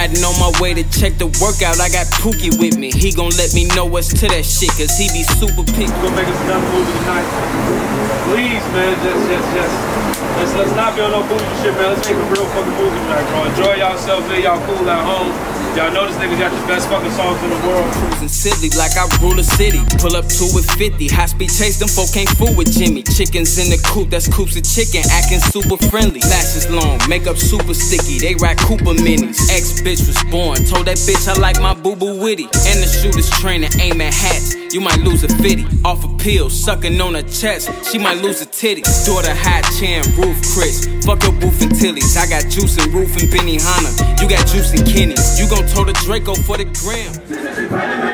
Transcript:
riding on my way to check the workout. I got Pookie with me. He gon' let me know what's to that shit, cause he be super picky. Us another movie tonight. Please, man, just, just, just, let's, let's not be on no bougie shit, man. Let's make a real fucking movie tonight, bro. Enjoy yourselves, live y'all cool at home. Y'all know this nigga got the best fucking songs in the world. Cruising Sibley like I rule a city. Pull up two with 50. High speed chase, them folk can't fool with Jimmy. Chickens in the coop, that's coops of chicken. Acting super friendly. Lashes long, makeup super sticky. They rock Cooper minis. Ex bitch was born. Told that bitch I like my boo boo witty. And the shooters training, aim at hats. You might lose a fitty. Off a pill, sucking on her chest. She might lose a titty. Daughter high chan, roof Chris. Fuck your booth and Tilly's. I got juice and roof and Benihana. You got juice and Kenny. You gon' toe the Draco for the gram.